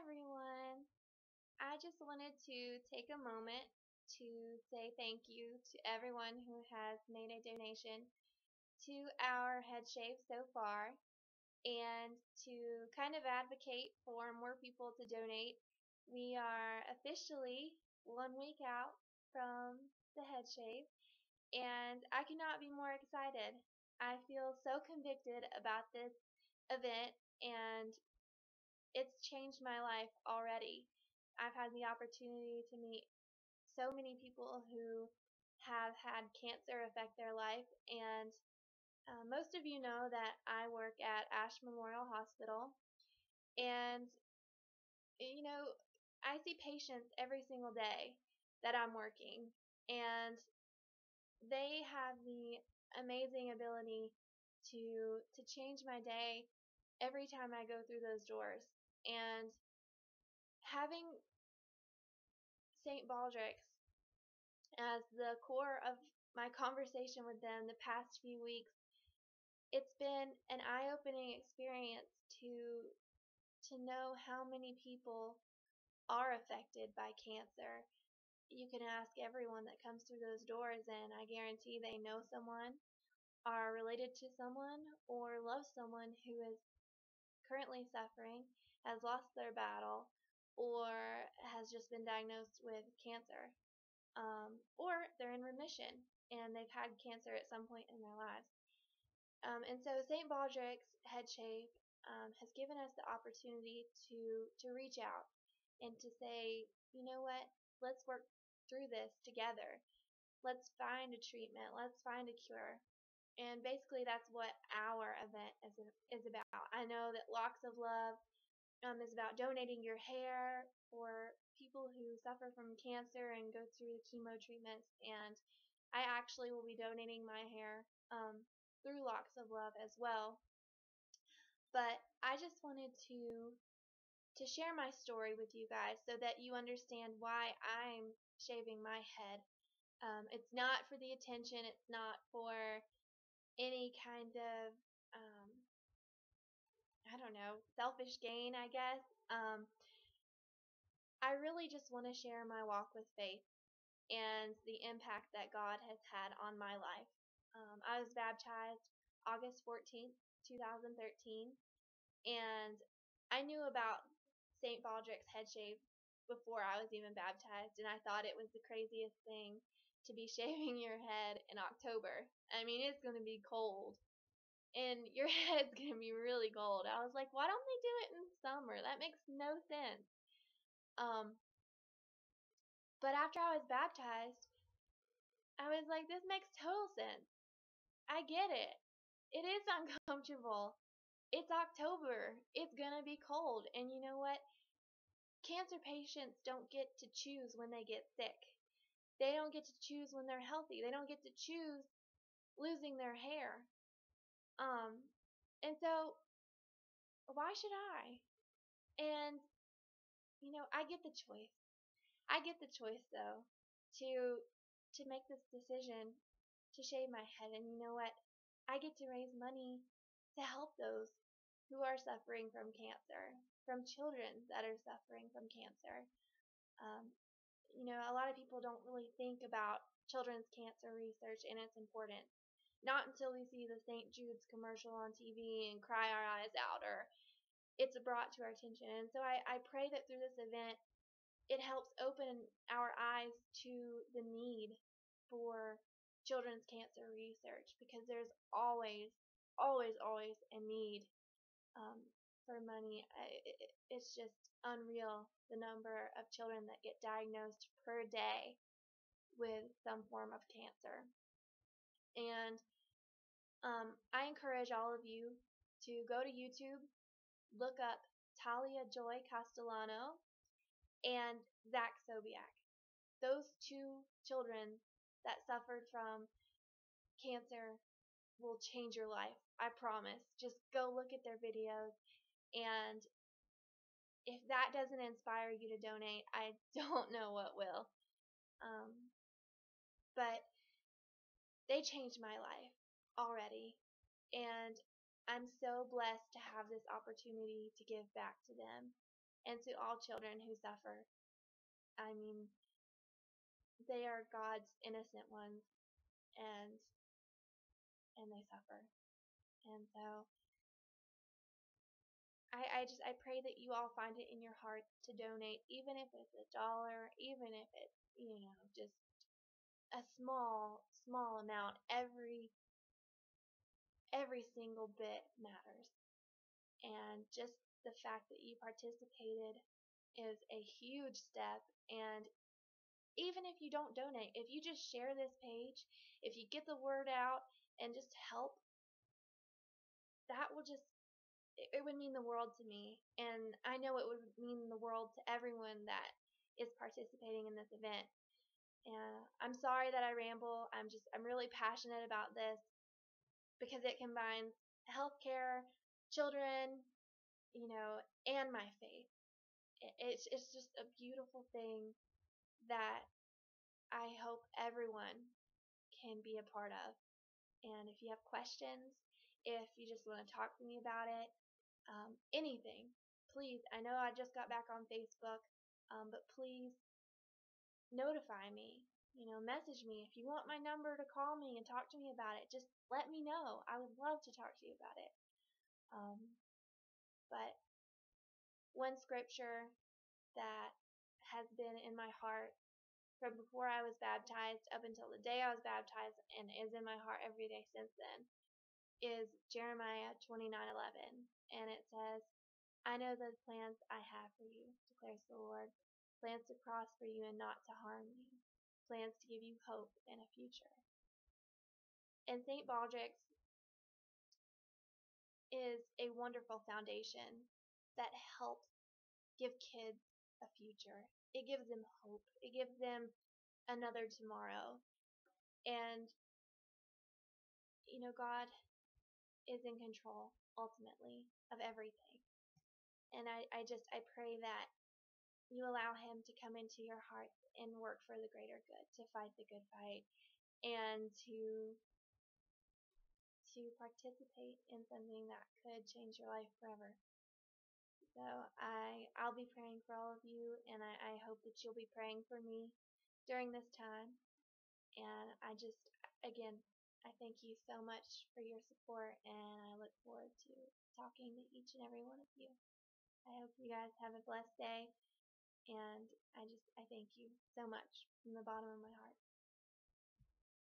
everyone. I just wanted to take a moment to say thank you to everyone who has made a donation to our head shave so far and to kind of advocate for more people to donate. We are officially one week out from the head shave and I cannot be more excited. I feel so convicted about this event and it's changed my life already. I've had the opportunity to meet so many people who have had cancer affect their life, and uh, most of you know that I work at Ashe Memorial Hospital, and you know, I see patients every single day that I'm working, and they have the amazing ability to to change my day every time I go through those doors. And having St. Baldrick's as the core of my conversation with them the past few weeks, it's been an eye-opening experience to to know how many people are affected by cancer. You can ask everyone that comes through those doors and I guarantee they know someone, are related to someone, or love someone who is currently suffering, has lost their battle, or has just been diagnosed with cancer. Um, or they're in remission and they've had cancer at some point in their lives. Um, and so St. Baldrick's Head Shave um, has given us the opportunity to, to reach out and to say, you know what, let's work through this together. Let's find a treatment. Let's find a cure. And basically, that's what our event is, is about. I know that Locks of Love um, is about donating your hair for people who suffer from cancer and go through the chemo treatments. And I actually will be donating my hair um, through Locks of Love as well. But I just wanted to to share my story with you guys so that you understand why I'm shaving my head. Um, it's not for the attention. It's not for any kind of don't know selfish gain, I guess. Um, I really just want to share my walk with faith and the impact that God has had on my life. Um, I was baptized August 14th, 2013, and I knew about St. Baldrick's head shave before I was even baptized, and I thought it was the craziest thing to be shaving your head in October. I mean, it's going to be cold, and your head's going to be really cold. I was like, why don't they do it in summer? That makes no sense. Um, but after I was baptized, I was like, this makes total sense. I get it. It is uncomfortable. It's October. It's going to be cold. And you know what? Cancer patients don't get to choose when they get sick. They don't get to choose when they're healthy. They don't get to choose losing their hair. Um, and so, why should I? And, you know, I get the choice. I get the choice though to to make this decision to shave my head and you know what? I get to raise money to help those who are suffering from cancer, from children that are suffering from cancer. Um, you know, a lot of people don't really think about children's cancer research and its importance. Not until we see the St. Jude's commercial on TV and cry our eyes out or it's brought to our attention. And so I, I pray that through this event it helps open our eyes to the need for children's cancer research because there's always, always, always a need um, for money. It's just unreal the number of children that get diagnosed per day with some form of cancer. And um, I encourage all of you to go to YouTube, look up Talia Joy Castellano, and Zach Sobiech. Those two children that suffered from cancer will change your life. I promise. Just go look at their videos and if that doesn't inspire you to donate, I don't know what will. Um, but they changed my life already. And I'm so blessed to have this opportunity to give back to them. and to all children who suffer. I mean, they are God's innocent ones, and and they suffer. And so I, I just I pray that you all find it in your heart to donate, even if it's a dollar, even if it's you know just a small small amount. Every every single bit matters, and just the fact that you participated is a huge step. And even if you don't donate, if you just share this page, if you get the word out and just help, that will just it would mean the world to me. And I know it would mean the world to everyone that is participating in this event. And I'm sorry that I ramble. I'm just I'm really passionate about this because it combines healthcare, children, you know, and my faith. It's it's just a beautiful thing that I hope everyone can be a part of. And if you have questions, if you just want to talk to me about it, um, anything, please. I know I just got back on Facebook, um, but please notify me. You know, message me. If you want my number to call me and talk to me about it, just let me know. I would love to talk to you about it. Um, but one scripture that has been in my heart from before I was baptized up until the day I was baptized and is in my heart every day since then is Jeremiah 29:11 and it says, I know the plans I have for you, declares the Lord, plans to prosper you and not to harm you, plans to give you hope and a future. And St. Baldrick's is a wonderful foundation that helps give kids a future. It gives them hope. It gives them another tomorrow. And, you know, God is in control, ultimately, of everything. And I, I just, I pray that you allow Him to come into your heart and work for the greater good, to fight the good fight, and to to participate in something that could change your life forever. So I I'll be praying for all of you and I, I hope that you'll be praying for me during this time. And I just again I thank you so much for your support and I look forward to talking to each and every one of you. I hope you guys have a blessed day and I just I thank you so much from the bottom of my heart.